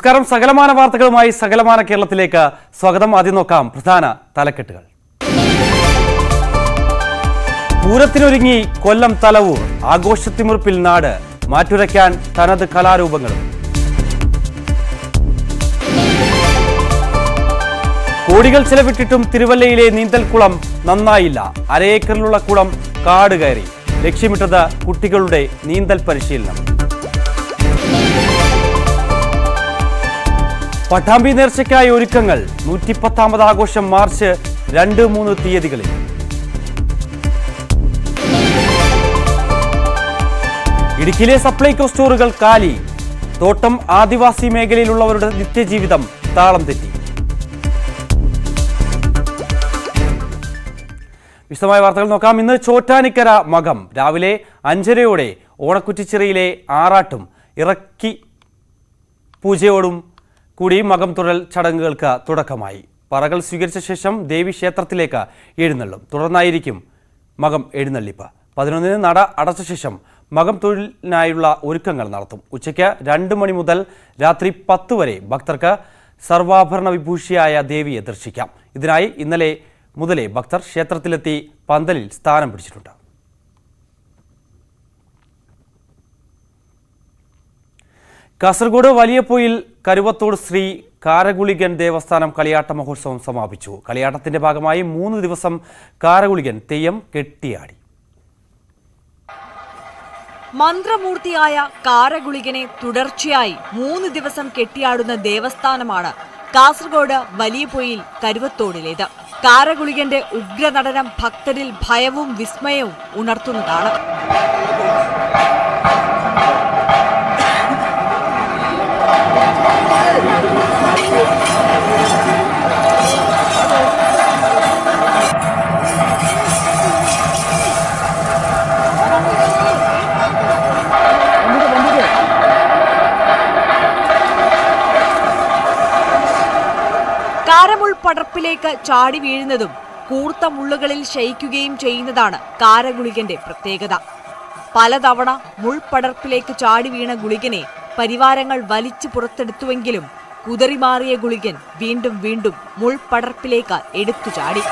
നമസ്കാരം. സകലമാന വാർത്തകളുമായി സകലമാന കേരളത്തിലേക്ക് സ്വാഗതം. ആദ്യം നോക്കാം പ്രധാന തലക്കെട്ടുകൾ. പൂരത്തിനൊരുങ്ങി കൊല്ലം തലവൂർ ആഘോഷത്തിമുറിപ്പിൽ നാട് മാറ്റുരയ്ക്കാൻ തനത് കലാരൂപങ്ങളും. കോടികൾ ചെലവിട്ടിട്ടും തിരുവല്ലയിലെ നീന്തൽക്കുളം നന്നായില്ല. അരയേക്കറിലുള്ള കുളം കാട് കയറി. ലക്ഷ്യമിട്ടത് കുട്ടികളുടെ നീന്തൽ പരിശീലനം. പട്ടാമ്പി നേർച്ചയ്ക്കായ ഒരുക്കങ്ങൾ. നൂറ്റിപ്പത്താമത് ആഘോഷം മാർച്ച് രണ്ട് മൂന്ന് തീയതികളിൽ. ഇടുക്കിയിലെ സപ്ലൈകോ സ്റ്റോറുകൾ കാലി. തോട്ടം ആദിവാസി മേഖലയിലുള്ളവരുടെ നിത്യജീവിതം താളം തെറ്റി. വിശദമായ വാർത്തകൾ നോക്കാം. ഇന്ന് ചോറ്റാനിക്കര മകം. രാവിലെ അഞ്ചരയോടെ ഓണക്കുറ്റിച്ചിറയിലെ ആറാട്ടും ഇറക്കി പൂജയോടും കൂടി മകം തുഴൽ ചടങ്ങുകൾക്ക് തുടക്കമായി. പറകൾ സ്വീകരിച്ച ശേഷം ദേവി ക്ഷേത്രത്തിലേക്ക് എഴുന്നള്ളും. തുടർന്നായിരിക്കും മകം എഴുന്നള്ളിപ്പ്. പതിനൊന്നിന് നട അടച്ച ശേഷം മകം തൊഴിലിനായുള്ള ഒരുക്കങ്ങൾ നടത്തും. ഉച്ചയ്ക്ക് രണ്ട് മണി മുതൽ രാത്രി പത്ത് വരെ ഭക്തർക്ക് സർവാഭരണ വിഭൂഷിയായ ദേവിയെ ദർശിക്കാം. ഇതിനായി ഇന്നലെ മുതലേ ഭക്തർ ക്ഷേത്രത്തിലെത്തി പന്തലിൽ സ്ഥാനം പിടിച്ചിട്ടുണ്ട്. കാസർഗോഡ് വലിയപ്പൊയിൽ കരുവത്തോട് ശ്രീ കാരകുളികൻ ദേവസ്ഥാനം കളിയാട്ട മഹോത്സവം സമാപിച്ചു. കളിയാട്ടത്തിന്റെ ഭാഗമായി മൂന്ന് ദിവസം കാരകുളികൻ തെയ്യം കെട്ടിയാടി. മന്ത്രമൂർത്തിയായ കാരകുളികനെ തുടർച്ചയായി മൂന്ന് ദിവസം കെട്ടിയാടുന്ന ദേവസ്ഥാനമാണ് കാസർഗോഡ് വലിയപൊയിൽ കരുവത്തോടിലേത്. കാരകുളികന്റെ ഉഗ്രനടനം ഭക്തരിൽ ഭയവും വിസ്മയവും ഉണർത്തുന്നതാണ്. പടർപ്പിലേക്ക് ചാടി വീഴുന്നതും കൂർത്ത മുള്ളുകളിൽ ശയിക്കുകയും ചെയ്യുന്നതാണ് കാരഗുളികന്റെ പ്രത്യേകത. പലതവണ മുൾപടർപ്പിലേക്ക് ചാടി വീണ ഗുളികനെ പരിവാരങ്ങൾ വലിച്ചു പുറത്തെടുത്തുവെങ്കിലും കുതറിമാറിയ ഗുളികൻ വീണ്ടും വീണ്ടും മുൾപടർപ്പിലേക്ക് എടുത്തു ചാടി.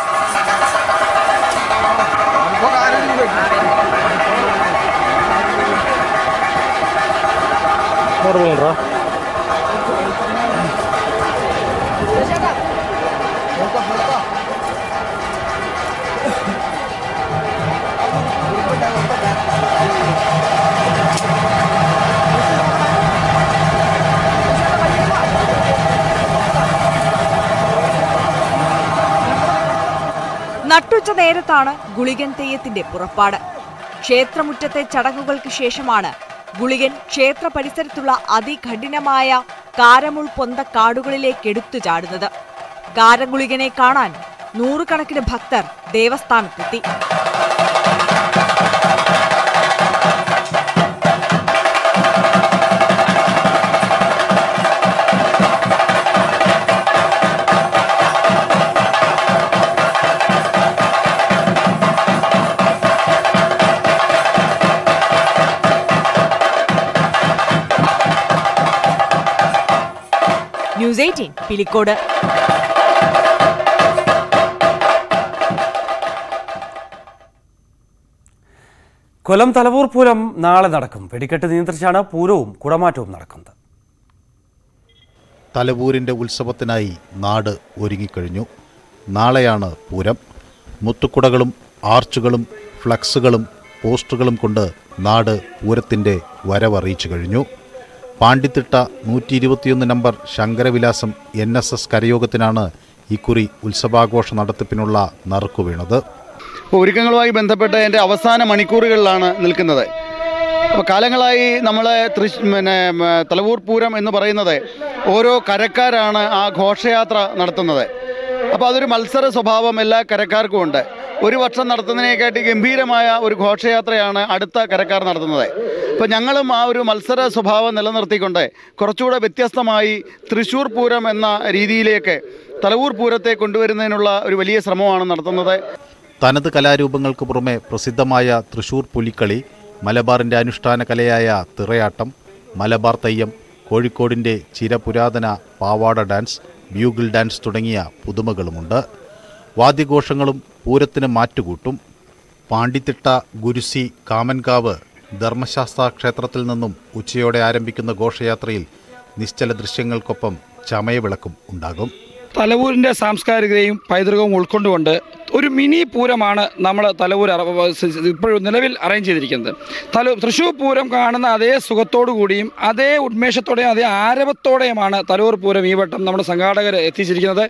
നട്ടുച്ച നേരത്താണ് ഗുളികൻ തെയ്യത്തിന്റെ പുറപ്പാട്. ക്ഷേത്രമുറ്റത്തെ ചടങ്ങുകൾക്ക് ശേഷമാണ് ഗുളികൻ ക്ഷേത്ര പരിസരത്തുള്ള അതികഠിനമായ കാരമുൾ പൊന്ത കാടുകളിലേക്ക് എടുത്തു ചാടുന്നത്. കാരഗുളികനെ കാണാൻ നൂറുകണക്കിന് ഭക്തർ ദേവസ്ഥാനത്തെത്തി. ന്യൂസ് പിലിക്കോട് കൊല്ലം തലവൂർ പൂരം നാളെ നടക്കും. വെടിക്കെട്ട് നിയന്ത്രിച്ചാണ് പൂരവും കുടമാറ്റവും നടക്കുന്നത്. തലവൂരിന്റെ ഉത്സവത്തിനായി നാട് ഒരുങ്ങിക്കഴിഞ്ഞു. നാളെയാണ് പൂരം. മുത്തുക്കുടകളും ആർച്ചുകളും ഫ്ലക്സുകളും പോസ്റ്ററുകളും കൊണ്ട് നാട് പൂരത്തിന്റെ വരവറിയിച്ചു കഴിഞ്ഞു. പാണ്ടിത്തിട്ട നൂറ്റി ഇരുപത്തിയൊന്ന് number Sankaravilasam N S S കരയോഗത്തിനാണ് ഇക്കുറി ഉത്സവാഘോഷ നടത്തിപ്പിനുള്ള നറുക്കു വീണത്. ഒരുക്കങ്ങളുമായി ബന്ധപ്പെട്ട് എന്റെ അവസാന മണിക്കൂറുകളിലാണ് നിൽക്കുന്നത്. അപ്പോൾ കാലങ്ങളായി നമ്മൾ തൃശ് പിന്നെ തലവൂർ പൂരം എന്ന് പറയുന്നത് ഓരോ കരക്കാരാണ് ആ ഘോഷയാത്ര നടത്തുന്നത്. അപ്പോൾ അതൊരു മത്സര സ്വഭാവം എല്ലാ കരക്കാർക്കും ഉണ്ട്. ഒരു വർഷം നടത്തുന്നതിനെക്കാട്ടി ഗംഭീരമായ ഒരു ഘോഷയാത്രയാണ് അടുത്ത കരക്കാർ നടത്തുന്നത്. അപ്പോൾ ഞങ്ങളും ആ ഒരു മത്സര സ്വഭാവം നിലനിർത്തിക്കൊണ്ട് കുറച്ചുകൂടെ വ്യത്യസ്തമായി തൃശ്ശൂർ പൂരം എന്ന രീതിയിലേക്ക് തലവൂർ പൂരത്തെ കൊണ്ടുവരുന്നതിനുള്ള ഒരു വലിയ ശ്രമമാണ് നടത്തുന്നത്. തനത് കലാരൂപങ്ങൾക്ക് പുറമെ പ്രസിദ്ധമായ തൃശൂർ പുലിക്കളി മലബാറിന്റെ അനുഷ്ഠാന കലയായ തിറയാട്ടം മലബാർ തെയ്യം കോഴിക്കോടിന്റെ ചിരപുരാതന പാവാട ഡാൻസ് ബ്യൂഗിൾ ഡാൻസ് തുടങ്ങിയ പുതുമകളുമുണ്ട്. വാദ്യഘോഷങ്ങളും പൂരത്തിന് മാറ്റുകൂട്ടും. പാണ്ടിത്തിട്ട ഗുരുസി കാമൻകാവ് ധർമ്മശാസ്ത്ര ക്ഷേത്രത്തിൽ നിന്നും ഉച്ചയോടെ ആരംഭിക്കുന്ന ഘോഷയാത്രയിൽ നിശ്ചല ദൃശ്യങ്ങൾക്കൊപ്പം ചമയവിളക്കും ഉണ്ടാകും. തലവൂരിന്റെ സാംസ്കാരികതയും പൈതൃകവും ഉൾക്കൊണ്ടുകൊണ്ട് ഒരു മിനി പൂരമാണ് നമ്മൾ തലവൂർ ഇപ്പോഴും നിലവിൽ അറേഞ്ച് ചെയ്തിരിക്കുന്നത്. തല തൃശ്ശൂർ പൂരം കാണുന്ന അതേ സുഖത്തോടു കൂടിയും അതേ ഉന്മേഷത്തോടെയും അതേ ആരവത്തോടെയുമാണ് തലവൂർ പൂരം ഈ വട്ടം നമ്മുടെ സംഘാടകർ എത്തിച്ചിരിക്കുന്നത്.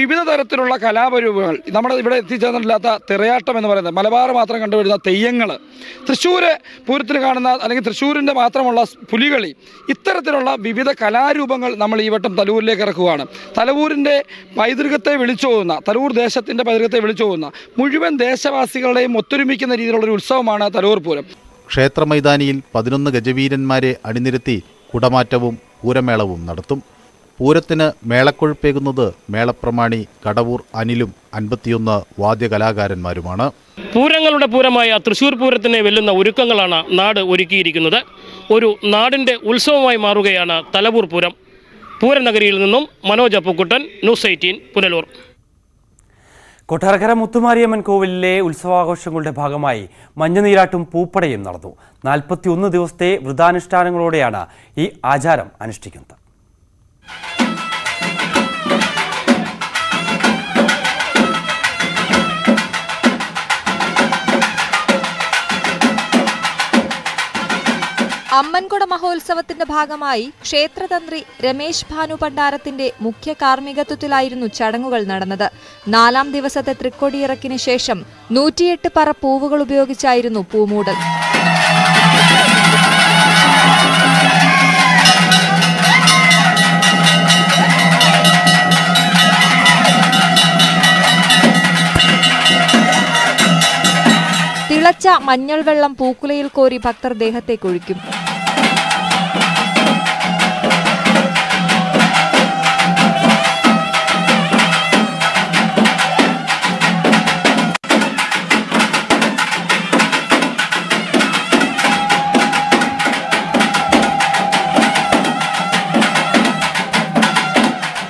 വിവിധ തരത്തിലുള്ള കലാപരൂപങ്ങൾ നമ്മുടെ ഇവിടെ എത്തിച്ചേർന്നില്ലാത്ത തിറയാട്ടം എന്ന് പറയുന്നത് മലബാർ മാത്രം കണ്ടുവരുന്ന തെയ്യങ്ങൾ തൃശ്ശൂർ പൂരത്തിന് കാണുന്ന അല്ലെങ്കിൽ തൃശ്ശൂരിന്റെ മാത്രമുള്ള പുലികളി ഇത്തരത്തിലുള്ള വിവിധ കലാരൂപങ്ങൾ നമ്മൾ ഈ വട്ടം തലൂരിലേക്ക് ഇറക്കുകയാണ് തലവൂരിന്റെ പൈതൃകത്തെ വിളിച്ചോതുന്ന തലൂർ ദേശത്തിന്റെ പൈതൃകത്തെ വിളിച്ചു പോകുന്ന മുഴുവൻ ദേശവാസികളുടെയും ഒത്തൊരുമിക്കുന്ന രീതിയിലുള്ള ഒരു ഉത്സവമാണ് തലൂർ പൂരം. ക്ഷേത്ര മൈതാനിയിൽ പതിനൊന്ന് ഗജവീരന്മാരെ അണിനിരത്തി കുടമാറ്റവും പൂരമേളവും നടത്തും. പൂരത്തിന് മേളക്കൊഴുപ്പേകുന്നത് മേളപ്രമാണി കടവൂർ അനിലും അൻപത്തിയൊന്ന് വാദ്യകലാകാരന്മാരുമാണ്. പൂരങ്ങളുടെ പൂരമായ തൃശൂർ പൂരത്തിനെ വെല്ലുന്ന ഒരുക്കങ്ങളാണ് നാട് ഒരുക്കിയിരിക്കുന്നത്. ഒരു നാടിന്റെ ഉത്സവമായി മാറുകയാണ് തലവൂർ പൂരം. പൂരനഗരിയിൽ നിന്നും മനോജ് അപ്പുക്കുട്ടൻ ന്യൂസ് എയ്റ്റീൻ പുനലൂർ. കൊട്ടാരക്കര മുത്തുമാരിയമ്മൻ കോവിലിലെ ഉത്സവാഘോഷങ്ങളുടെ ഭാഗമായി മഞ്ഞനീരാട്ടും പൂപ്പടയും നടന്നു. നാൽപ്പത്തിയൊന്ന് ദിവസത്തെ വ്രതാനുഷ്ഠാനങ്ങളോടെയാണ് ഈ ആചാരം അനുഷ്ഠിക്കുന്നത്. അമ്മൻകുട മഹോത്സവത്തിന്റെ ഭാഗമായി ക്ഷേത്രതന്ത്രി രമേശ് ഭാനു പണ്ടാരത്തിന്റെ മുഖ്യ കാർമ്മികത്വത്തിലായിരുന്നു ചടങ്ങുകൾ നടന്നത്. നാലാം ദിവസത്തെ തൃക്കൊടിയിറക്കിന് ശേഷം നൂറ്റിയെട്ട് പറ പൂവുകൾ ഉപയോഗിച്ചായിരുന്നു പൂമൂടൽ. തിളച്ച മഞ്ഞൾ വെള്ളം പൂക്കുലയിൽ കോരി ഭക്തർ ദേഹത്തേക്കൊഴിക്കും.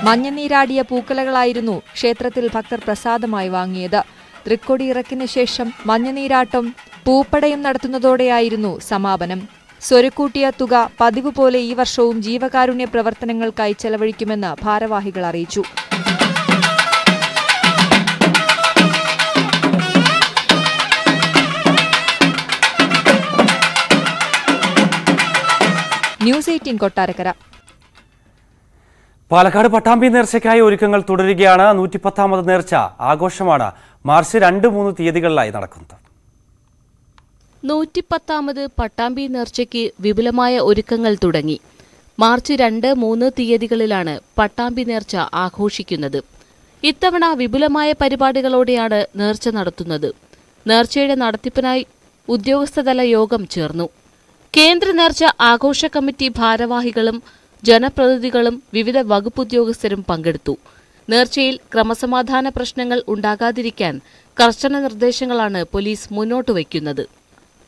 മഞ്ഞനീരാടിയ പൂക്കലകളായിരുന്നു ക്ഷേത്രത്തിൽ ഭക്തർ പ്രസാദമായി വാങ്ങിയത്. തൃക്കൊടി ഇറക്കിന് ശേഷം മഞ്ഞനീരാട്ടം പൂപ്പടയും നടത്തുന്നതോടെയായിരുന്നു സമാപനം. സ്വരുക്കൂട്ടിയ തുക പതിവ് പോലെ ഈ വർഷവും ജീവകാരുണ്യ പ്രവർത്തനങ്ങൾക്കായി ചെലവഴിക്കുമെന്ന് ഭാരവാഹികൾ അറിയിച്ചു. ന്യൂസ് എയ്റ്റീൻ കൊട്ടാരക്കര പാലക്കാട് പട്ടാമ്പി നേർച്ചയ്ക്കായി ഒരുക്കങ്ങൾ തുടരുകയാണ് നൂറ്റിപ്പത്താമത് നേർച്ച. ആഘോഷമാണ് മാർച്ച് രണ്ട് മൂന്ന് തീയതികളിലായി നടക്കുന്നത്. നൂറ്റിപ്പത്താമത് പട്ടാമ്പി നേർച്ചയ്ക്ക് വിപുലമായ ഒരുക്കങ്ങൾ തുടങ്ങി. മാർച്ച് രണ്ട് മൂന്ന് തീയതികളിലാണ് പട്ടാമ്പി നേർച്ച ആഘോഷിക്കുന്നത്. ഇത്തവണ വിപുലമായ പരിപാടികളോടെയാണ് നേർച്ച നടത്തുന്നത്. നേർച്ചയുടെ നടത്തിപ്പിനായി ഉദ്യോഗസ്ഥതല യോഗം ചേർന്നു. കേന്ദ്ര നേർച്ച ആഘോഷ കമ്മിറ്റി ഭാരവാഹികളും ജനപ്രതിനിധികളും വിവിധ വകുപ്പുദ്യോഗസ്ഥരും പങ്കെടുത്തു. നേർച്ചയിൽ ക്രമസമാധാന പ്രശ്നങ്ങൾ ഉണ്ടാകാതിരിക്കാൻ കർശന നിർദ്ദേശങ്ങളാണ് പോലീസ് മുന്നോട്ട് വയ്ക്കുന്നത്.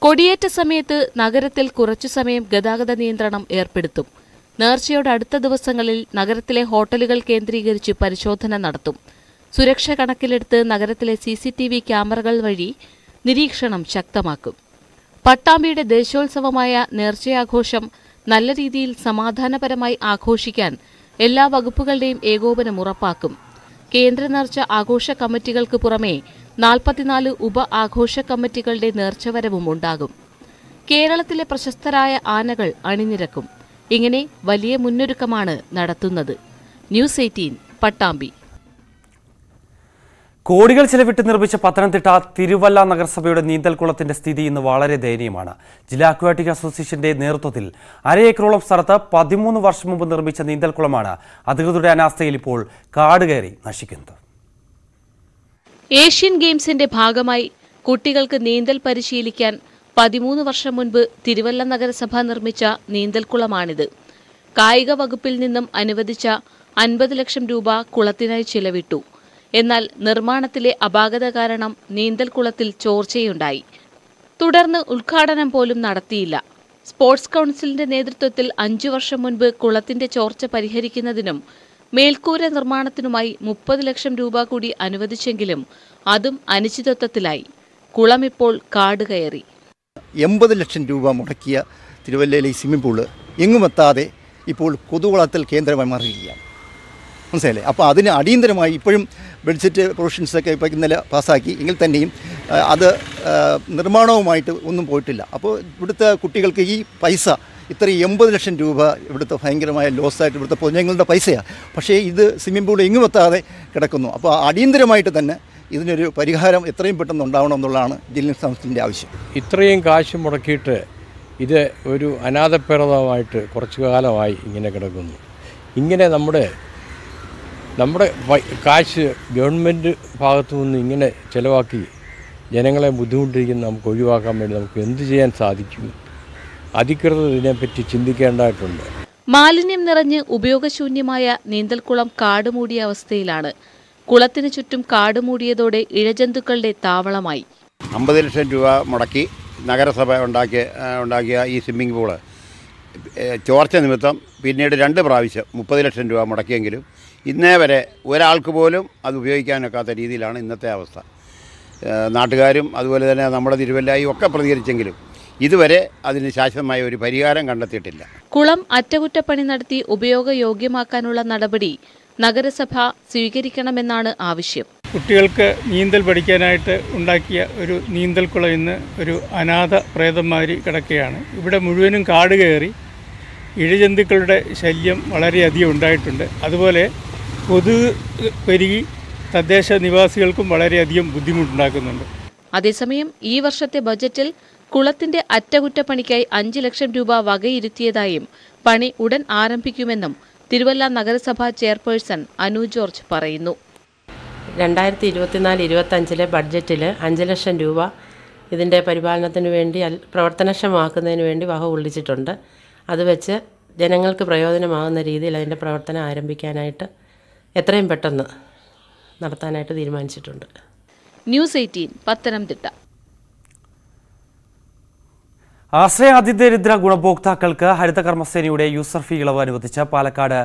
കൊടിയേറ്റ സമയത്ത് നഗരത്തിൽ കുറച്ചു സമയം ഗതാഗത നിയന്ത്രണം ഏർപ്പെടുത്തും. നേർച്ചയുടെ അടുത്ത ദിവസങ്ങളിൽ നഗരത്തിലെ ഹോട്ടലുകൾ കേന്ദ്രീകരിച്ച് പരിശോധന നടത്തും. സുരക്ഷ കണക്കിലെടുത്ത് നഗരത്തിലെ സി സി ടി വി ക്യാമറകൾ വഴി നിരീക്ഷണം ശക്തമാക്കും. പട്ടാമ്പിയുടെ ദേശോത്സവമായ നേർച്ചയാഘോഷം നല്ല രീതിയിൽ സമാധാനപരമായി ആഘോഷിക്കാൻ എല്ലാ വകുപ്പുകളുടെയും ഏകോപനം ഉറപ്പാക്കും. കേന്ദ്ര നേർച്ച ആഘോഷ കമ്മിറ്റികൾക്ക് പുറമെ നാൽപ്പത്തിനാല് ഉപ ആഘോഷ കമ്മിറ്റികളുടെ നേർച്ചവരവും ഉണ്ടാകും. കേരളത്തിലെ പ്രശസ്തരായ ആനകൾ അണിനിരക്കും. ഇങ്ങനെ വലിയ മുന്നൊരുക്കമാണ് നടത്തുന്നത്. News eighteen Pattambi. കോടികൾ ചിലവിട്ട് നിർമ്മിച്ച പത്തനംതിട്ട തിരുവല്ല നഗരസഭയുടെ നീന്തൽക്കുളത്തിന്റെ സ്ഥിതി ഇന്ന് വളരെ ദയനീയമാണ്. ജില്ലാ അക്വാറ്റിക് അസോസിയേഷന്റെ നേതൃത്വത്തിൽ അര ഏക്കറോളം സ്ഥലത്ത് പതിമൂന്ന് വർഷം മുമ്പ് നിർമ്മിച്ച നീന്തൽക്കുളമാണ് അധികൃതരുടെ അനാസ്ഥയിൽ ഇപ്പോൾ കാട് കയറി നശിക്കുന്നത്. ഏഷ്യൻ ഗെയിംസിന്റെ ഭാഗമായി കുട്ടികൾക്ക് നീന്തൽ പരിശീലിക്കാൻ പതിമൂന്ന് വർഷം മുൻപ് തിരുവല്ല നഗരസഭ നിർമ്മിച്ച നീന്തൽക്കുളമാണിത്. കായിക വകുപ്പിൽ നിന്നും അനുവദിച്ച അൻപത് ലക്ഷം രൂപ കുളത്തിനായി ചിലവിട്ടു. എന്നാൽ നിർമ്മാണത്തിലെ അപാകത കാരണം നീന്തൽക്കുളത്തിൽ ചോർച്ചയുണ്ടായി. തുടർന്ന് ഉദ്ഘാടനം പോലും നടത്തിയില്ല. സ്പോർട്സ് കൗൺസിലിന്റെ നേതൃത്വത്തിൽ അഞ്ചു വർഷം മുൻപ് കുളത്തിന്റെ ചോർച്ച പരിഹരിക്കുന്നതിനും മേൽക്കൂര നിർമ്മാണത്തിനുമായി മുപ്പത് ലക്ഷം രൂപ കൂടി അനുവദിച്ചെങ്കിലും അതും അനിശ്ചിതത്വത്തിലായി. കുളം ഇപ്പോൾ കാട് കയറി. എൺപത് ലക്ഷം രൂപ മുടക്കിയ തിരുവല്ലയിലെ സ്വിമ്മിംഗ് പൂൾ എങ്ങുമെത്താതെ ഇപ്പോൾ കൊതുകുളത്തിൽ കേന്ദ്രമായി മാറുകയാണ്. മനസ്സിലായില്ലേ? അപ്പോൾ അതിന് അടിയന്തരമായി ഇപ്പോഴും ബഡ്ജറ്റ് പ്രൊവിഷൻസൊക്കെ ഇപ്പോൾ ഇന്നലെ പാസ്സാക്കി. എങ്കിൽ തന്നെയും അത് നിർമ്മാണവുമായിട്ട് ഒന്നും പോയിട്ടില്ല. അപ്പോൾ ഇവിടുത്തെ കുട്ടികൾക്ക് ഈ പൈസ ഇത്ര എൺപത് ലക്ഷം രൂപ ഇവിടുത്തെ ഭയങ്കരമായ ലോസായിട്ട് ഇവിടുത്തെ പൊതുജനങ്ങളുടെ പൈസയാണ് പക്ഷേ ഇത് സ്വിമ്മിംഗ് പൂൾ എങ്ങും എത്താതെ കിടക്കുന്നു. അപ്പോൾ അടിയന്തരമായിട്ട് തന്നെ ഇതിനൊരു പരിഹാരം എത്രയും പെട്ടെന്ന് ഉണ്ടാവണം എന്നുള്ളതാണ് ജില്ലാ സംസ്ഥാനത്തിന്റെ ആവശ്യം. ഇത്രയും കാശ് മുടക്കിയിട്ട് ഇത് ഒരു അനാഥപ്രദമായിട്ട് കുറച്ചു കാലമായി ഇങ്ങനെ കിടക്കുന്നു. ഇങ്ങനെ നമ്മുടെ നമ്മുടെ കാശ് ഗവൺമെന്റ് ഭാഗത്തു നിന്ന് ഇങ്ങനെ ചിലവാക്കി ജനങ്ങളെ ബുദ്ധിമുട്ടിരിക്കുന്ന നമുക്ക് ഒഴിവാക്കാൻ വേണ്ടി നമുക്ക് എന്ത് ചെയ്യാൻ സാധിക്കും? അധികൃതർ ഇതിനെപ്പറ്റി ചിന്തിക്കേണ്ടതായിട്ടുണ്ട്. മാലിന്യം നിറഞ്ഞ് ഉപയോഗശൂന്യമായ നീന്തൽക്കുളം കാടുമൂടിയ അവസ്ഥയിലാണ്. കുളത്തിനു ചുറ്റും കാടുമൂടിയതോടെ ഇഴജന്തുക്കളുടെ താവളമായി. അമ്പത് ലക്ഷം രൂപ മുടക്കി നഗരസഭ ഉണ്ടാക്കിയ ഉണ്ടാക്കിയ ഈ സ്വിമ്മിംഗ് പൂൾ. ചോർച്ച നിമിത്തം പിന്നീട് രണ്ട് പ്രാവശ്യം മുപ്പത് ലക്ഷം രൂപ മുടക്കിയെങ്കിലും ഇന്നേ വരെ ഒരാൾക്ക് പോലും അത് ഉപയോഗിക്കാനൊക്കാത്ത രീതിയിലാണ് ഇന്നത്തെ അവസ്ഥ. നാട്ടുകാരും അതുപോലെ തന്നെ നമ്മുടെ തിരുവല്ലായും ഒക്കെ പ്രതികരിച്ചെങ്കിലും ഇതുവരെ അതിന് ശാശ്വതമായ ഒരു പരിഹാരം കണ്ടെത്തിയിട്ടില്ല. കുളം അറ്റകുറ്റപ്പണി നടത്തി ഉപയോഗയോഗ്യമാക്കാനുള്ള നടപടി നഗരസഭ സ്വീകരിക്കണമെന്നാണ് ആവശ്യം. കുട്ടികൾക്ക് നീന്തൽ പഠിക്കാനായിട്ട് ഉണ്ടാക്കിയ ഒരു നീന്തൽക്കുളം ഇന്ന് ഒരു അനാഥ പ്രേതന്മാരി കിടക്കുകയാണ്. ഇവിടെ മുഴുവനും കാട് കയറി ഇഴജന്തുക്കളുടെ ശല്യം വളരെയധികം ഉണ്ടായിട്ടുണ്ട്. അതുപോലെ കൊതുക് പെരുകി തദ്ദേശ നിവാസികൾക്കും വളരെയധികം ബുദ്ധിമുട്ടുണ്ടാക്കുന്നുണ്ട്. അതേസമയം ഈ വർഷത്തെ ബജറ്റിൽ കുളത്തിന്റെ അറ്റകുറ്റപ്പണിക്കായി അഞ്ച് ലക്ഷം രൂപ വകയിരുത്തിയതായും പണി ഉടൻ ആരംഭിക്കുമെന്നും തിരുവല്ല നഗരസഭാ ചെയർപേഴ്സൺ അനു ജോർജ് പറയുന്നു. രണ്ടായിരത്തി ഇരുപത്തിനാല് ഇരുപത്തഞ്ചിലെ ബഡ്ജറ്റിൽ അഞ്ച് ലക്ഷം രൂപ ഇതിന്റെ പരിപാലനത്തിന് വേണ്ടി പ്രവർത്തനക്ഷമമാക്കുന്നതിന് വേണ്ടി വക കൊള്ളിച്ചിട്ടുണ്ട് അത് വെച്ച് ജനങ്ങൾക്ക് പ്രയോജനമാകുന്ന രീതിയിൽ അതിന്റെ പ്രവർത്തനം ആരംഭിക്കാനായിട്ട് എത്രയും പെട്ടെന്ന് നടത്താനായിട്ട് തീരുമാനിച്ചിട്ടുണ്ട്. News eighteen Pathanamthitta. ആശ്രയ അതിദരിദ്ര ഗുണഭോക്താക്കൾക്ക് ഹരിതകർമ്മസേനയുടെ യൂസർ ഫീ ഇളവ് അനുവദിച്ച പാലക്കാട്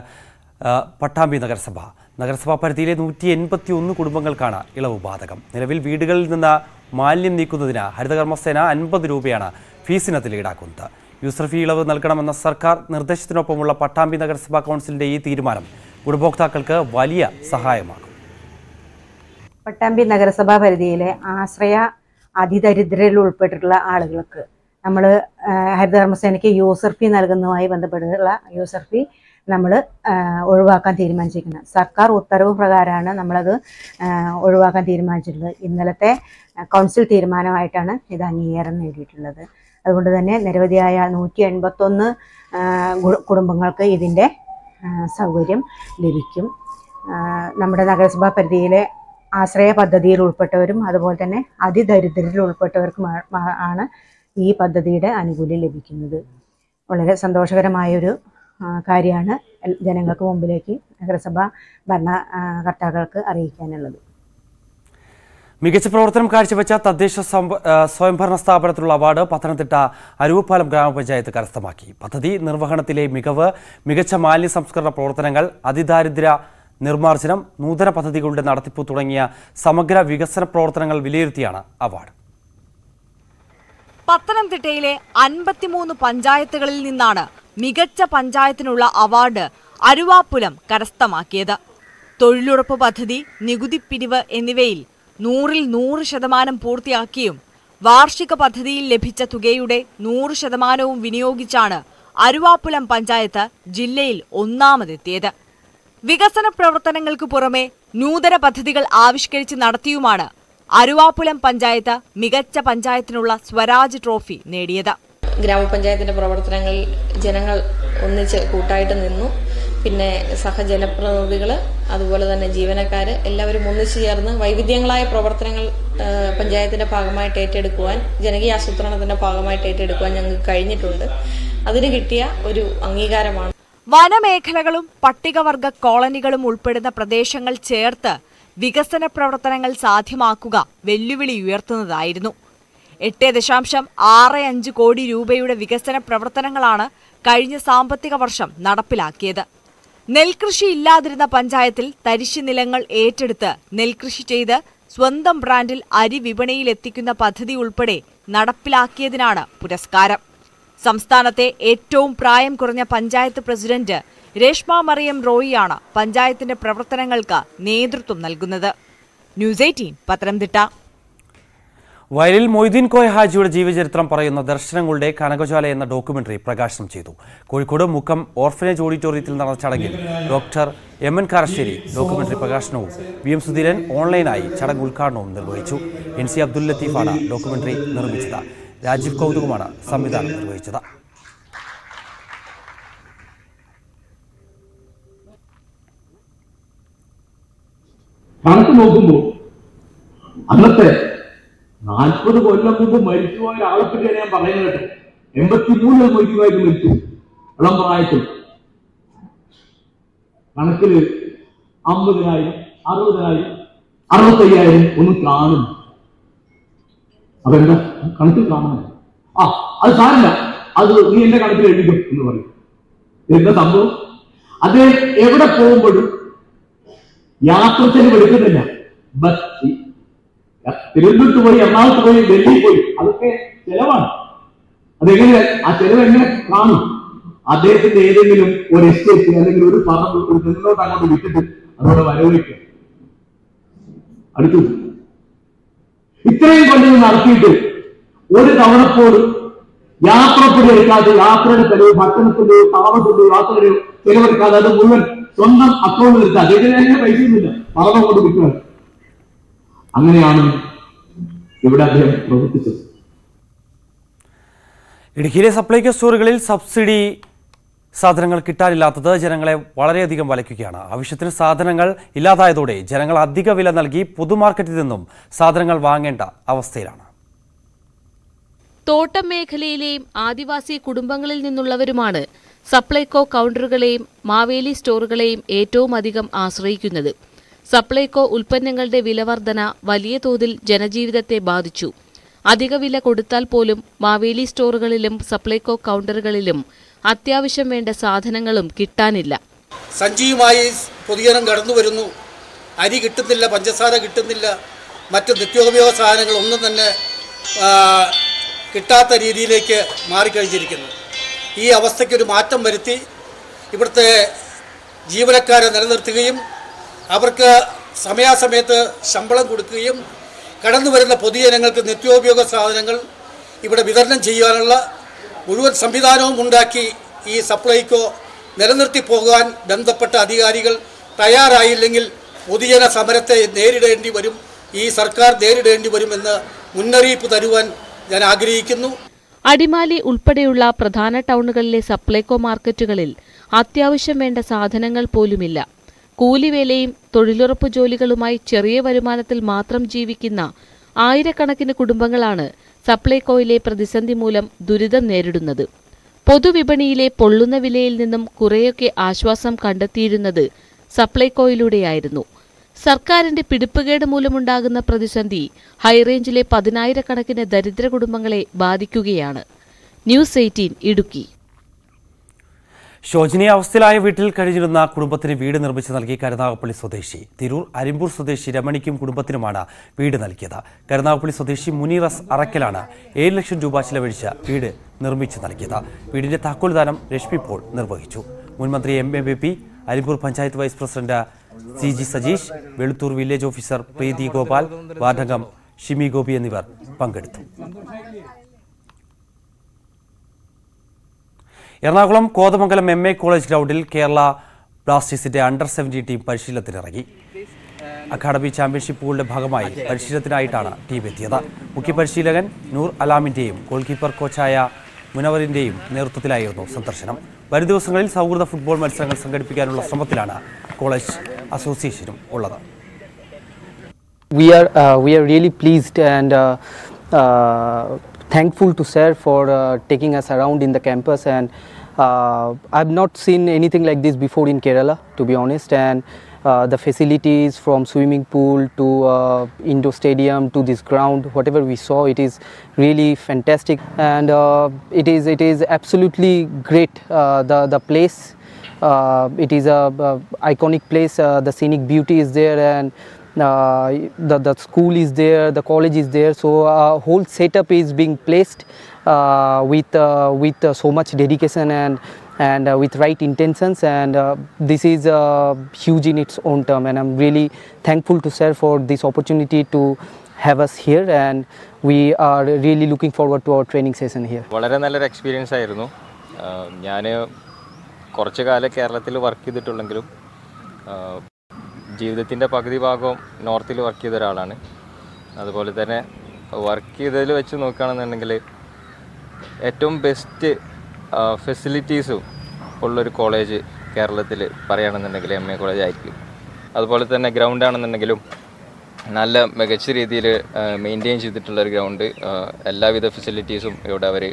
പട്ടാമ്പി നഗരസഭ. നഗരസഭാ പരിധിയിലെ നൂറ്റി എൺപത്തി ഒന്ന് കുടുംബങ്ങൾക്കാണ് ഇളവ് ബാധകം. നിലവിൽ വീടുകളിൽ നിന്ന് മാലിന്യം നീക്കുന്നതിന് ഹരിതകർമ്മസേന അൻപത് രൂപയാണ് ഫീസിനത്തിൽ ഈടാക്കുന്നത്. യൂസർ ഫീ ഇളവ് നൽകണമെന്ന സർക്കാർ നിർദ്ദേശത്തിനൊപ്പമുള്ള പട്ടാമ്പി നഗരസഭാ കൗൺസിലിന്റെ ഈ തീരുമാനം ഗുണഭോക്താക്കൾക്ക് വലിയ സഹായമാകും. പട്ടാമ്പി നഗരസഭാ പരിധിയിലെ ആശ്രയ അതിദരിദ്രരിൽ ഉൾപ്പെട്ടിട്ടുള്ള ആളുകൾക്ക് നമ്മൾ ഹരിതകർമ്മസേനയ്ക്ക് യൂസർ ഫീ നൽകുന്നതുമായി ബന്ധപ്പെട്ടുള്ള യൂസർ ഫീ നമ്മൾ ഒഴിവാക്കാൻ തീരുമാനിച്ചിരിക്കുന്നത് സർക്കാർ ഉത്തരവ് പ്രകാരമാണ് നമ്മളത് ഒഴിവാക്കാൻ തീരുമാനിച്ചിട്ടുള്ളത്. ഇന്നലത്തെ കൗൺസിൽ തീരുമാനമായിട്ടാണ് ഇത് അംഗീകാരം നേടിയിട്ടുള്ളത്. അതുകൊണ്ട് തന്നെ നിരവധിയായ നൂറ്റി എൺപത്തൊന്ന് കുടുംബങ്ങൾക്ക് ഇതിന്റെ സൗകര്യം ലഭിക്കും. നമ്മുടെ നഗരസഭാ പരിധിയിലെ ആശ്രയ പദ്ധതിയിൽ ഉൾപ്പെട്ടവരും അതുപോലെ തന്നെ അതിദരിദ്രരിൽ ഉൾപ്പെട്ടവർക്കും ആണ് ഈ പദ്ധതിയുടെ ആനുകൂല്യം ലഭിക്കുന്നത്. വളരെ സന്തോഷകരമായൊരു കാര്യമാണ് ജനങ്ങൾക്ക് മുമ്പിലേക്ക് നഗരസഭ ഭരണകർത്താക്കൾക്ക് അറിയിക്കാനുള്ളത്. മികച്ച പ്രവർത്തനം കാഴ്ചവെച്ച തദ്ദേശ സ്വയംഭരണ സ്ഥാപനത്തിനുള്ള അവാർഡ് പത്തനംതിട്ട അരുവപ്പാലം ഗ്രാമപഞ്ചായത്ത് കരസ്ഥമാക്കി. പദ്ധതി നിർവഹണത്തിലെ മികവ് മികച്ച മാലിന്യ സംസ്കരണ പ്രവർത്തനങ്ങൾ അതിദാരിദ്ര്യ നിർമ്മാർജനം നൂതന പദ്ധതികളുടെ നടത്തിപ്പ് തുടങ്ങിയ സമഗ്ര വികസന പ്രവർത്തനങ്ങൾ വിലയിരുത്തിയാണ് അവാർഡ്. പത്തനംതിട്ടയിലെ അൻപത്തിമൂന്ന് പഞ്ചായത്തുകളിൽ നിന്നാണ് മികച്ച പഞ്ചായത്തിനുള്ള അവാർഡ് അരുവാപ്പുലം കരസ്ഥമാക്കിയത്. തൊഴിലുറപ്പ് പദ്ധതി നികുതി പിരിവ് എന്നിവയിൽ നൂറിൽ നൂറ് ശതമാനം പൂർത്തിയാക്കിയും വാർഷിക പദ്ധതിയിൽ ലഭിച്ച തുകയുടെ നൂറ് ശതമാനവും വിനിയോഗിച്ചാണ് അരുവാപ്പുലം പഞ്ചായത്ത് ജില്ലയിൽ ഒന്നാമതെത്തിയത്. വികസന പ്രവർത്തനങ്ങൾക്ക് പുറമെ നൂതന പദ്ധതികൾ ആവിഷ്കരിച്ച് നടത്തിയുമാണ് അരുവാപ്പുലം പഞ്ചായത്ത് മികച്ച പഞ്ചായത്തിനുള്ള സ്വരാജ് ട്രോഫി നേടിയത്. ഗ്രാമപഞ്ചായത്തിന്റെ പ്രവർത്തനങ്ങളിൽ ജനങ്ങൾ ഒന്നിച്ച് കൂട്ടായിട്ട് നിന്നു. പിന്നെ സഹജനപ്രതിനിധികൾ അതുപോലെ തന്നെ ജീവനക്കാർ എല്ലാവരും ഒന്നിച്ചു ചേർന്ന് വൈവിധ്യങ്ങളായ പ്രവർത്തനങ്ങൾ പഞ്ചായത്തിന്റെ ഭാഗമായിട്ട് ഏറ്റെടുക്കുവാൻ ജനകീയ ആസൂത്രണത്തിന്റെ ഭാഗമായിട്ട് ഏറ്റെടുക്കുവാൻ ഞങ്ങൾക്ക് കഴിഞ്ഞിട്ടുണ്ട്. അതിന് കിട്ടിയ ഒരു അംഗീകാരമാണ്. വനമേഖലകളും പട്ടികവർഗ കോളനികളും ഉൾപ്പെടുന്ന പ്രദേശങ്ങൾ ചേർത്ത് വികസന പ്രവർത്തനങ്ങൾ സാധ്യമാക്കുക വെല്ലുവിളി ഉയർത്തുന്നതായിരുന്നു. എട്ട് ദശാംശം ആറ് അഞ്ച് കോടി രൂപയുടെ വികസന പ്രവർത്തനങ്ങളാണ് കഴിഞ്ഞ സാമ്പത്തിക വർഷം നടപ്പിലാക്കിയത്. നെൽകൃഷി ഇല്ലാതിരുന്ന പഞ്ചായത്തിൽ തരിശു നിലങ്ങൾ ഏറ്റെടുത്ത് നെൽകൃഷി ചെയ്ത് സ്വന്തം ബ്രാൻഡിൽ അരി വിപണിയിൽ എത്തിക്കുന്ന പദ്ധതി ഉൾപ്പെടെ നടപ്പിലാക്കിയതിനാണ് പുരസ്കാരം. സംസ്ഥാനത്തെ ഏറ്റവും പ്രായം കുറഞ്ഞ പഞ്ചായത്ത് പ്രസിഡന്റ് രേഷ്മ മറിയം റോയിയാണ് പഞ്ചായത്തിന്റെ പ്രവർത്തനങ്ങൾക്ക് നേതൃത്വം നൽകുന്നത്. News eighteen Pathanamthitta. വയലിൽ മൊയ്തീൻ കോയ ഹാജിയുടെ ജീവചരിത്രം പറയുന്ന ദർശനങ്ങളുടെ കനകജ്വാല എന്ന ഡോക്യുമെന്ററി പ്രകാശനം ചെയ്തു. കോഴിക്കോട് മുക്കം ഓർഫനേജ് ഓഡിറ്റോറിയത്തിൽ നടന്ന ചടങ്ങിൽ doctor M N Karassery documentary പ്രകാശനവും വി എം സുധീരൻ ഓൺലൈനായി ചടങ്ങ് ഉദ്ഘാടനവും നിർവഹിച്ചു. എൻ സി അബ്ദുൽ ലത്തീഫാണ് ഡോക്യുമെന്ററി നിർമ്മിച്ചത്. രാജീവ് കൗതുകമാണ് സംവിധാനം നിർവഹിച്ചത്. മനസ്സ് നോക്കുമ്പോൾ അന്നത്തെ നാൽപ്പത് കൊല്ലം മുമ്പ് മരിച്ചുപോയ ആൾക്കൊക്കെ ഞാൻ പറയുന്നത് കേട്ടോ. എൺപത്തി മൂന്നിൽ മൊയ്യുമായിട്ട് മരിച്ചു ഇളം പ്രായത്തിൽ കണക്കിൽ അമ്പതിനായിരം അറുപതിനായിരം അറുപത്തയ്യായിരം ഒന്നും കാണും അതെന്താ? കണക്കിൽ കാണുന്നു ആ അത് സാരില്ല അത് നീ എന്റെ കണക്കിൽ എഴുതിക്കും എന്ന് പറയും. എന്താ സംഭവം? അദ്ദേഹം എവിടെ പോകുമ്പോഴും യാത്ര ചെലവ് എടുക്കുന്നില്ല ബസ് തിരുവനന്തപുരത്ത് പോയി എറണാകുളത്ത് പോയി ഡൽഹി പോയി. അതൊക്കെ ചെലവാണ്. അതെങ്ങനെ? ആ ചെലവ് എങ്ങനെ കാണും? അദ്ദേഹത്തിന്റെ ഏതെങ്കിലും ഒരു എസ്റ്റേറ്റ് അല്ലെങ്കിൽ ഒരു പറമ്പ് ഒരു നിന്നോട്ട് അങ്ങോട്ട് വിട്ടിട്ട് അതോടെ വരവേൽക്കുക അടുത്തു. ഇത്രയും കൊണ്ട് നടത്തിയിട്ട് ഒരു തവണ പോലും യാത്ര പിടിയെടുക്കാതെ യാത്രയുടെ ചെലവ് ഭക്ഷണത്തിന്റെയോ താമസത്തിന്റെയോ യാത്രയുടെയോ ചെലവെടുക്കാതെ അത് മുഴുവൻ സ്വന്തം അക്കൗണ്ടിൽ എടുത്ത് അദ്ദേഹത്തിന് പൈസ പൈസയൊന്നുമില്ല പറമ്പ് കൊണ്ട് വിൽക്കുന്നത് അങ്ങനെയാണ് ഇവിടെ അദ്ദേഹം പ്രവർത്തിച്ചത്. ഇടുക്കിയിലെ സപ്ലൈകോ സ്റ്റോറുകളിൽ സബ്സിഡി സാധനങ്ങൾ കിട്ടാനില്ലാത്തത് ജനങ്ങളെ വളരെയധികം വലയ്ക്കുകയാണ്. ആവശ്യത്തിന് സാധനങ്ങൾ ഇല്ലാതായതോടെ ജനങ്ങൾ അധിക വില നൽകി പൊതുമാർക്കറ്റിൽ നിന്നും സാധനങ്ങൾ വാങ്ങേണ്ട അവസ്ഥയിലാണ്. തോട്ടം മേഖലയിലെയും ആദിവാസി കുടുംബങ്ങളിൽ നിന്നുള്ളവരുമാണ് സപ്ലൈകോ കൗണ്ടറുകളെയും മാവേലി സ്റ്റോറുകളെയും ഏറ്റവും അധികം ആശ്രയിക്കുന്നത്. സപ്ലൈകോ ഉൽപ്പന്നങ്ങളുടെ വിലവർധന വലിയ തോതിൽ ജനജീവിതത്തെ ബാധിച്ചു. അധിക വില കൊടുത്താൽ പോലും മാവേലി സ്റ്റോറുകളിലും സപ്ലൈകോ കൗണ്ടറുകളിലും അത്യാവശ്യം വേണ്ട സാധനങ്ങളും കിട്ടാനില്ല. സഞ്ജീവമായി പൊതുജനം കടന്നു വരുന്നു അരി കിട്ടുന്നില്ല പഞ്ചസാര കിട്ടുന്നില്ല മറ്റ് നിത്യോപയോഗ സാധനങ്ങൾ ഒന്നും തന്നെ കിട്ടാത്ത രീതിയിലേക്ക് മാറിക്കഴിഞ്ഞിരിക്കുന്നു. ഈ അവസ്ഥയ്ക്കൊരു മാറ്റം വരുത്തി ഇവിടുത്തെ ജീവനക്കാരെ നിലനിർത്തുകയും അവർക്ക് സമയാസമയത്ത് ശമ്പളം കൊടുക്കുകയും കടന്നു വരുന്ന പൊതുജനങ്ങൾക്ക് നിത്യോപയോഗ സാധനങ്ങൾ ഇവിടെ വിതരണം ചെയ്യാനുള്ള മുഴുവൻ സംവിധാനവും ഉണ്ടാക്കി ഈ സപ്ലൈക്കോ നിലനിർത്തി പോകാൻ ബന്ധപ്പെട്ട അധികാരികൾ തയ്യാറായില്ലെങ്കിൽ പൊതുജന സമരത്തെ നേരിടേണ്ടി വരും. ഈ സർക്കാർ നേരിടേണ്ടി വരുമെന്ന് മുന്നറിയിപ്പ് തരുവാൻ ഞാൻ ആഗ്രഹിക്കുന്നു. അടിമാലി ഉൾപ്പെടെയുള്ള പ്രധാന ടൗണുകളിലെ സപ്ലൈകോ മാർക്കറ്റുകളിൽ അത്യാവശ്യം വേണ്ട സാധനങ്ങൾ പോലുമില്ല. കൂലിവേലയും തൊഴിലുറപ്പ് ജോലികളുമായി ചെറിയ വരുമാനത്തിൽ മാത്രം ജീവിക്കുന്ന ആയിരക്കണക്കിന് കുടുംബങ്ങളാണ് സപ്ലൈകോയിലെ പ്രതിസന്ധി മൂലം ദുരിതം നേരിടുന്നത്. പൊതുവിപണിയിലെ പൊള്ളുന്ന വിലയിൽ നിന്നും കുറെയൊക്കെ ആശ്വാസം കണ്ടെത്തിയിരുന്നത് സപ്ലൈകോയിലൂടെയായിരുന്നു. സർക്കാരിന്റെ പിടിപ്പുകേട് മൂലമുണ്ടാകുന്ന പ്രതിസന്ധി ഹൈറേഞ്ചിലെ പതിനായിരക്കണക്കിന് ദരിദ്ര കുടുംബങ്ങളെ ബാധിക്കുകയാണ്. News eighteen Idukki. ശോചനീയാവസ്ഥയിലായ വീട്ടിൽ കഴിഞ്ഞിരുന്ന കുടുംബത്തിന് വീട് നിർമ്മിച്ച് നൽകി കരുനാഗപ്പള്ളി സ്വദേശി. തിരൂർ അരിമ്പൂർ സ്വദേശി രമണിക്കും കുടുംബത്തിനുമാണ് വീട് നൽകിയത്. കരുനാഗപ്പള്ളി സ്വദേശി മുനീറസ് അറക്കലാണ് ഏഴ് ലക്ഷം രൂപ ചിലവഴിച്ച് വീട് നിർമ്മിച്ചു നൽകിയത്. വീടിന്റെ താക്കോൽദാനം രശ്മി പോൾ നിർവഹിച്ചു. മുൻമന്ത്രി M A B P Arimpur panchayat vice president C G Sajeesh Veluthur village officer Preethi Gopal വാർഡംഗം Shimi Gopi എന്നിവർ പങ്കെടുത്തു. Ernakulam Kothamangalam M A college ഗ്രൗണ്ടിൽ കേരള ബ്ലാസ്റ്റേഴ്സിന്റെ അണ്ടർ സെവന്റീൻ ടീം പരിശീലനത്തിനിറങ്ങി. അക്കാദമി ചാമ്പ്യൻഷിപ്പുകളുടെ ഭാഗമായി പരിശീലനത്തിനായിട്ടാണ് ടീം എത്തിയത്. മുഖ്യ പരിശീലകൻ നൂർ അലാമിന്റെയും ഗോൾ കീപ്പർ കോച്ചായ മുനവറിന്റെയും നേതൃത്വത്തിലായിരുന്നു സന്ദർശനം. വരും ദിവസങ്ങളിൽ സൗഹൃദ ഫുട്ബോൾ മത്സരങ്ങൾ സംഘടിപ്പിക്കാനുള്ള ശ്രമത്തിലാണ് കോളേജ് അസോസിയേഷനും ഉള്ളത്. We are uh, we are really pleased and uh, uh, thankful to sir for uh, taking us around in the campus and Uh, I've not seen anything like this before in Kerala, to be honest, and uh, the facilities from swimming pool to uh, indoor stadium to this ground, whatever we saw, it is really fantastic, and uh, it is it is absolutely great. Uh, the the place, uh, it is a, a iconic place. The scenic beauty is there, and the the school is there, the college is there. So uh, whole setup is being placed with uh, with uh, so much dedication and and uh, with right intentions and uh, this is uh, huge in its own term and i'm really thankful to sir for this opportunity to have us here and we are really looking forward to our training session here വളരെ നല്ലൊരു experience ആയിരുന്നു ഞാൻ കുറച്ച് കാലം കേരളത്തിൽ work ചെയ്തിട്ടുള്ളെങ്കിലും ജീവിതത്തിന്റെ പകുതി ഭാഗവും നോർത്തിൽ വർക്ക് ചെയ്ത ഒരാളാണ് അതുപോലെ തന്നെ വർക്ക് ചെയ്തതിൽ വെച്ച് നോക്കുകയാണെന്നുണ്ടെങ്കിൽ ഏറ്റവും ബെസ്റ്റ് ഫെസിലിറ്റീസും ഉള്ളൊരു കോളേജ് കേരളത്തിൽ പറയുകയാണെന്നുണ്ടെങ്കിൽ എം എ കോളേജ് ആയിരിക്കും. അതുപോലെ തന്നെ ഗ്രൗണ്ട് ആണെന്നുണ്ടെങ്കിലും നല്ല മികച്ച രീതിയിൽ മെയിന്റെയിൻ ചെയ്തിട്ടുള്ള ഒരു ഗ്രൗണ്ട് എല്ലാവിധ ഫെസിലിറ്റീസും ഇവിടെ അവർ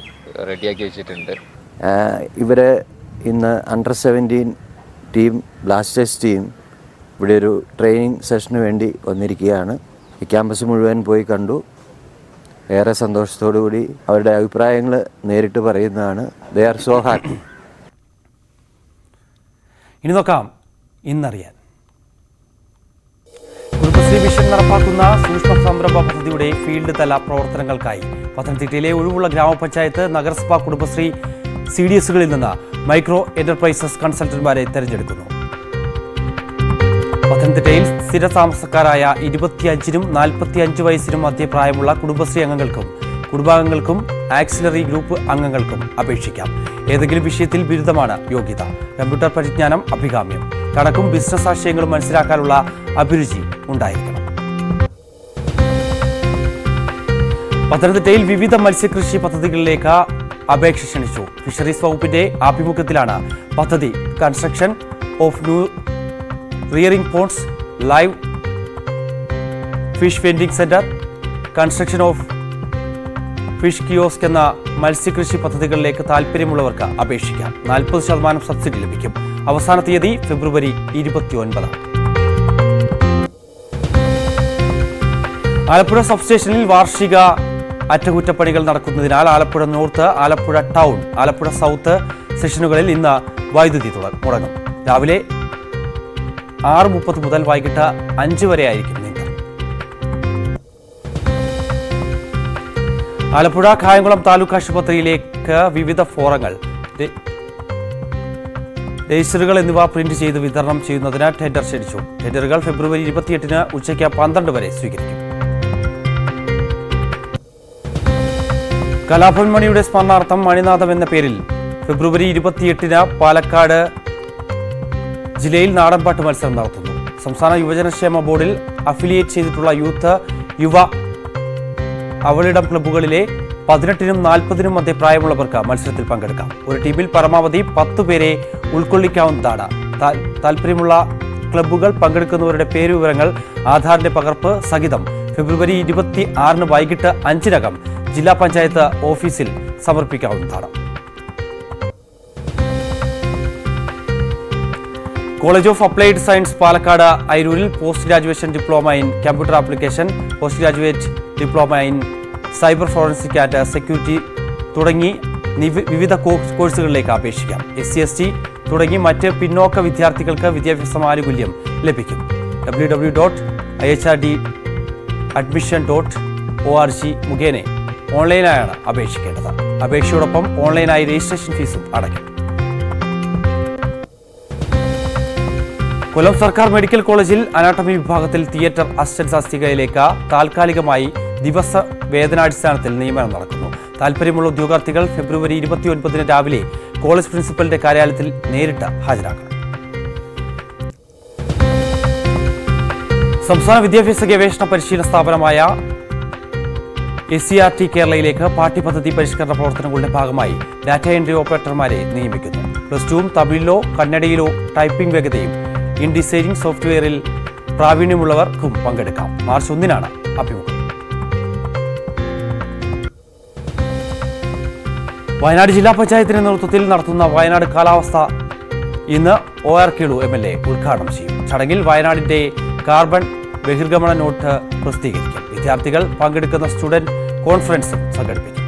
റെഡിയാക്കി വെച്ചിട്ടുണ്ട്. ഇവർ ഇന്ന് under seventeen team Blasters team ഇവിടെ ഒരു ട്രെയിനിങ് സെഷന് വേണ്ടി വന്നിരിക്കുകയാണ്. ക്യാമ്പസ് മുഴുവൻ പോയി കണ്ടു. ഏറെ സന്തോഷത്തോടു കൂടി അവരുടെ അഭിപ്രായങ്ങൾ നേരിട്ട് പറയുന്നതാണ്. ദേ ആർ സോ ഹാപ്പി ഇനി നോക്കാം. ഇന്നറിയാൻ. കുടുംബശ്രീ മിഷൻ നടപ്പാക്കുന്ന സൂക്ഷ്മ സംരംഭ പദ്ധതിയുടെ ഫീൽഡ് തല പ്രവർത്തനങ്ങൾക്കായി പത്തനംതിട്ടയിലെ ഒഴിവുള്ള ഗ്രാമപഞ്ചായത്ത് നഗരസഭാ കുടുംബശ്രീ സി ഡി എസുകളിൽ നിന്ന് മൈക്രോ എന്റർപ്രൈസസ് കൺസൾട്ടന്റ്മാരെ തെരഞ്ഞെടുക്കുന്നു. പത്തനംതിട്ടയിൽ സ്ഥിര താമസക്കാരായ ഇരുപത്തിയഞ്ചിനും നാൽപ്പത്തിയഞ്ച് വയസ്സിനും മധ്യപ്രായമുള്ള കുടുംബശ്രീ അംഗങ്ങൾക്കും കുടുംബാംഗങ്ങൾക്കും ആക്സിലറി ഗ്രൂപ്പ് അംഗങ്ങൾക്കും അപേക്ഷിക്കാം. ഏതെങ്കിലും വിഷയത്തിൽ ബിരുദമാണ് യോഗ്യത. കമ്പ്യൂട്ടർ പരിജ്ഞാനം അഭികാമ്യം. കണക്കും ബിസിനസ് ആശയങ്ങളും മനസ്സിലാക്കാനുള്ള അഭിരുചി ഉണ്ടായിരിക്കണം. പത്തനംതിട്ടയിൽ വിവിധ മത്സ്യകൃഷി പദ്ധതികളിലേക്ക് അപേക്ഷ ക്ഷണിച്ചു. ഫിഷറീസ് വകുപ്പിന്റെ ആഭിമുഖ്യത്തിലാണ് പദ്ധതി. Construction of new rearing ponds live fish vending centre construction of fish kiosk എന്ന മത്സ്യകൃഷി പദ്ധതികളിലേക്ക് താല്പര്യമുള്ളവർക്ക് അപേക്ഷിക്കാം. നാൽപ്പത് ശതമാനം സബ്സിഡി ലഭിക്കും. അവസാന തീയതി ഫെബ്രുവരി ഇരുപത്തിയൊൻപത് ആലപ്പുഴ സബ്സ്റ്റേഷനിൽ വാർഷിക അറ്റകുറ്റപ്പണികൾ നടക്കുന്നതിനാൽ Alappuzha north Alappuzha town Alappuzha south സെഷനുകളിൽ ഇന്ന് വൈദ്യുതി തുടങ്ങും രാവിലെ ആറ് മുപ്പത് മുതൽ വൈകിട്ട് അഞ്ച് വരെ ആയിരിക്കും ആലപ്പുഴ കായംകുളം താലൂക്ക് ആശുപത്രിയിലേക്ക് വിവിധ ഫോറങ്ങൾ. രജിസ്റ്ററുകൾ എന്നിവ പ്രിന്റ് ചെയ്ത് വിതരണം ചെയ്യുന്നതിന് ടെൻഡർ ക്ഷണിച്ചു. ടെൻഡറുകൾ ഫെബ്രുവരി ഇരുപത്തിയെട്ടിന് ഉച്ചയ്ക്ക് പന്ത്രണ്ട് വരെ സ്വീകരിക്കും. കലാഭവൻ മണിയുടെ സ്മരണാർത്ഥം മണിനാഥം എന്ന പേരിൽ ഫെബ്രുവരി ഇരുപത്തിയെട്ടിന് പാലക്കാട് ജില്ലയിൽ നാടൻപാട്ട് മത്സരം നടത്തുന്നു സംസ്ഥാന യുവജനക്ഷേമ ബോർഡിൽ അഫിലിയേറ്റ് ചെയ്തിട്ടുള്ള യൂത്ത് യുവ അവളിടം ക്ലബ്ബുകളിലെ പതിനെട്ടിനും നാൽപ്പതിനും മധ്യ പ്രായമുള്ളവർക്ക് മത്സരത്തിൽ പങ്കെടുക്കാം. ഒരു ടീമിൽ പരമാവധി പത്ത് പേരെ ഉൾക്കൊള്ളിക്കാവുന്നതാണ്. താല്പര്യമുള്ള ക്ലബ്ബുകൾ പങ്കെടുക്കുന്നവരുടെ പേരുവിവരങ്ങൾ ആധാറിന്റെ പകർപ്പ് സഹിതം ഫെബ്രുവരി ഇരുപത്തി ആറിന് വൈകിട്ട് അഞ്ചിനകം ജില്ലാ പഞ്ചായത്ത് ഓഫീസിൽ സമർപ്പിക്കാവുന്നതാണ്. College of applied science Palakkad അയിരൂരിൽ post graduation diploma in computer application post graduate diploma in cyber forensic and security തുടങ്ങി വിവിധ കോഴ്സുകളിലേക്ക് അപേക്ഷിക്കാം. എസ് സി എസ് ടി തുടങ്ങി മറ്റ് പിന്നോക്ക വിദ്യാർത്ഥികൾക്ക് വിദ്യാഭ്യാസ ആനുകൂല്യം ലഭിക്കും. W W dot I H R D admission dot O R G മുഖേന ഓൺലൈനായാണ് അപേക്ഷിക്കേണ്ടത്. അപേക്ഷയോടൊപ്പം ഓൺലൈനായി രജിസ്ട്രേഷൻ ഫീസും അടയ്ക്കും. കൊല്ലം സർക്കാർ മെഡിക്കൽ കോളേജിൽ അനാട്ടമി വിഭാഗത്തിൽ തിയേറ്റർ അസിസ്റ്റന്റ് തസ്തികയിലേക്ക് താൽക്കാലികമായി ദിവസ വേതനാടിസ്ഥാനത്തിൽ നിയമനം നടക്കുന്നു. താൽപ്പര്യമുള്ള ഉദ്യോഗാർത്ഥികൾ ഫെബ്രുവരി ഇരുപത്തിയൊൻപതിന് രാവിലെ കോളേജ് പ്രിൻസിപ്പലിന്റെ കാര്യാലയത്തിൽ നേരിട്ട് ഹാജരാക്കണം. സംസ്ഥാന വിദ്യാഭ്യാസ ഗവേഷണ പരിശീലന സ്ഥാപനമായ എസ് സി ആർ ടി കേരളയിലേക്ക് പാഠ്യപദ്ധതി പരിഷ്കരണ പ്രവർത്തനങ്ങളുടെ ഭാഗമായി ഡാറ്റ എൻട്രി ഓപ്പറേറ്റർമാരെ നിയമിക്കുന്നു. പ്ലസ് ടുവും തമിഴിലോ കന്നഡയിലോ ടൈപ്പിംഗ് വേഗതയും ഇൻ ഡിസൈനിങ് സോഫ്റ്റ്വെയറിൽ പ്രാവീണ്യമുള്ളവർക്കും പങ്കെടുക്കാം. മാർച്ച് ഒന്നിനാണ് അഭിമുഖം. വയനാട് ജില്ലാ പഞ്ചായത്തിന്റെ നേതൃത്വത്തിൽ നടത്തുന്ന വയനാട് കാലാവസ്ഥ ഇന്ന് O R Kelu M L A ഉദ്ഘാടനം ചെയ്യും. ചടങ്ങിൽ വയനാടിന്റെ കാർബൺ ബഹിർഗമന നോട്ട് പ്രസിദ്ധീകരിക്കും. വിദ്യാർത്ഥികൾ പങ്കെടുക്കുന്ന സ്റ്റുഡന്റ് കോൺഫറൻസും സംഘടിപ്പിക്കും.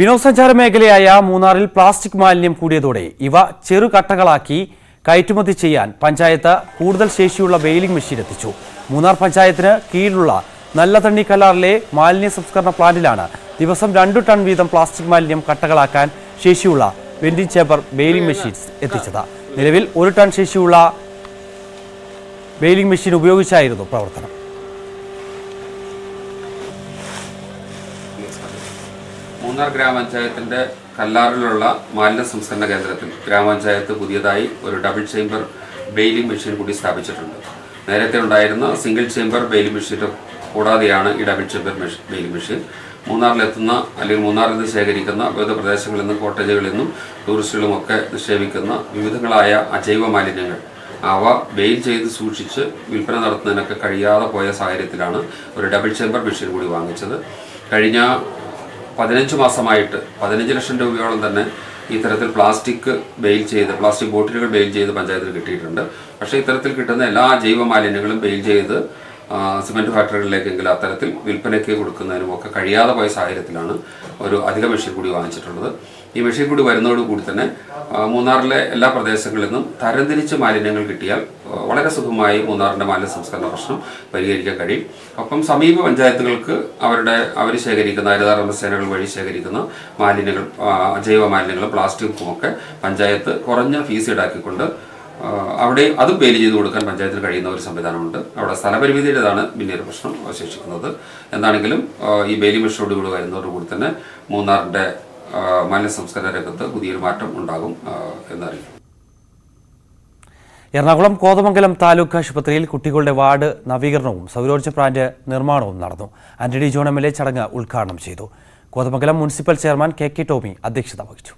വിനോദസഞ്ചാര മേഖലയായ മൂന്നാറിൽ പ്ലാസ്റ്റിക് മാലിന്യം കൂടിയതോടെ ഇവ ചെറുകട്ടകളാക്കി കയറ്റുമതി ചെയ്യാൻ പഞ്ചായത്ത് കൂടുതൽ ശേഷിയുള്ള വെയിലിംഗ് മെഷീൻ എത്തിച്ചു. മൂന്നാർ പഞ്ചായത്തിന് കീഴിലുള്ള നല്ലതണ്ണി കല്ലാറിലെ മാലിന്യ സംസ്കരണ പ്ലാന്റിലാണ് ദിവസം രണ്ടു ടൺ വീതം പ്ലാസ്റ്റിക് മാലിന്യം കട്ടകളാക്കാൻ ശേഷിയുള്ള വെൻഡിംഗ് ചേമ്പർ വെയിലിംഗ് മെഷീൻ എത്തിച്ചത്. നിലവിൽ ഒരു ടൺ ശേഷിയുള്ള വെയിലിംഗ് മെഷീൻ ഉപയോഗിച്ചായിരുന്നു പ്രവർത്തനം. മൂന്നാർ ഗ്രാമപഞ്ചായത്തിന്റെ കല്ലാറിലുള്ള മാലിന്യ സംസ്കരണ കേന്ദ്രത്തിൽ ഗ്രാമപഞ്ചായത്ത് പുതിയതായി ഒരു ഡബിൾ ചേംബർ ബെയിലിംഗ് മെഷീൻ കൂടി സ്ഥാപിച്ചിട്ടുണ്ട്. നേരത്തെ ഉണ്ടായിരുന്ന സിംഗിൾ ചേംബർ ബെയിലിംഗ് മെഷീൻ കൂടാതെയാണ് ഈ double chamber machine baling machine. മൂന്നാറിലെത്തുന്ന അല്ലെങ്കിൽ മൂന്നാറിൽ നിന്ന് ശേഖരിക്കുന്ന വിവിധ പ്രദേശങ്ങളിൽ നിന്നും കോട്ടേജുകളിൽ നിന്നും ടൂറിസ്റ്റുകളുമൊക്കെ നിക്ഷേപിക്കുന്ന വിവിധങ്ങളായ അജൈവ മാലിന്യങ്ങൾ. അവ ബെയിൽ ചെയ്ത് സൂക്ഷിച്ച് വിൽപ്പന നടത്തുന്നതിനൊക്കെ കഴിയാതെ പോയ സാഹചര്യത്തിലാണ് ഒരു ഡബിൾ ചേംബർ മെഷീൻ കൂടി വാങ്ങിച്ചത്. കഴിഞ്ഞ പതിനഞ്ച് മാസമായിട്ട് പതിനഞ്ച് ലക്ഷം രൂപയോളം തന്നെ ഇത്തരത്തിൽ പ്ലാസ്റ്റിക് ബെയിൽ ചെയ്ത് പ്ലാസ്റ്റിക് ബോട്ടിലുകൾ ബെയിൽ ചെയ്ത് പഞ്ചായത്തിൽ കിട്ടിയിട്ടുണ്ട്. പക്ഷേ ഇത്തരത്തിൽ കിട്ടുന്ന എല്ലാ ജൈവ മാലിന്യങ്ങളും ബെയിൽ ചെയ്ത് സിമെന്റ് ഫാക്ടറികളിലേക്കെങ്കിലും അത്തരത്തിൽ വിൽപ്പനയ്ക്ക് കൊടുക്കുന്നതിനും ഒക്കെ കഴിയാതെ പോയ സാഹചര്യത്തിലാണ് ഒരു അധിക മെഷീൻ കൂടി വാങ്ങിച്ചിട്ടുള്ളത്. ഈ മെഷീൻ കൂടി വരുന്നതോടുകൂടി തന്നെ മൂന്നാറിലെ എല്ലാ പ്രദേശങ്ങളിൽ നിന്നും തരംതിരിച്ച് മാലിന്യങ്ങൾ കിട്ടിയാൽ വളരെ സുഖമായി മൂന്നാറിന്റെ മാലിന്യ സംസ്കരണ പ്രശ്നം പരിഹരിക്കാൻ കഴിയും. ഒപ്പം സമീപ പഞ്ചായത്തുകൾക്ക് അവരുടെ അവർ ശേഖരിക്കുന്ന ഹരിതാർമ്മ സേനകൾ വഴി ശേഖരിക്കുന്ന മാലിന്യങ്ങൾ ജൈവ മാലിന്യങ്ങളും പ്ലാസ്റ്റിക്കും ഒക്കെ പഞ്ചായത്ത് കുറഞ്ഞ ഫീസ് ഈടാക്കിക്കൊണ്ട് അവിടെ അതും പേര് ചെയ്ത് കൊടുക്കാൻ പഞ്ചായത്തിന് കഴിയുന്ന ഒരു സംവിധാനമുണ്ട്. അവിടെ സ്ഥലപരിമിതിയുടേതാണ് പിന്നീട് പ്രശ്നം അവശേഷിക്കുന്നത്. എന്താണെങ്കിലും ഈ ബേലി മെഷീനോട് കൂടി വരുന്നതോടുകൂടി തന്നെ മൂന്നാറിന്റെ മാലിന്യ സംസ്കരണ രംഗത്ത് പുതിയൊരു മാറ്റം ഉണ്ടാകും എന്നറിയിക്കും എറണാകുളം കോതമംഗലം താലൂക്ക് ആശുപത്രിയിൽ കുട്ടികളുടെ വാർഡ് നവീകരണവും സൗരോർജ പ്ലാന്റ് നിർമ്മാണവും നടന്നു. Antony John M L A ചടങ്ങ് ഉദ്ഘാടനം ചെയ്തു. Kothamangalam municipal chairman K K Tomy അധ്യക്ഷത വഹിച്ചു.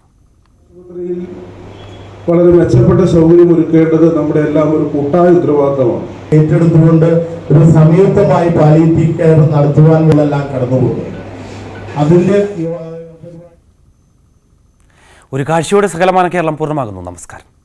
വളരെ മെച്ചപ്പെട്ട സൗകര്യം ഒരുക്കേണ്ടത് നമ്മുടെ എല്ലാം ഒരു കൂട്ടായ ഉത്തരവാദിത്തമാണ്. ഏറ്റെടുത്തുകൊണ്ട് ഒരു സംയുക്തമായി പാലിയേറ്റീവ് കെയർ നടത്തുവാനുള്ളതെല്ലാം കടന്നുപോകുന്നത് അതിന്റെ ഒരു കാഴ്ചയോടെ സകലമാന കേരളം പൂർണമാകുന്നു. നമസ്കാരം.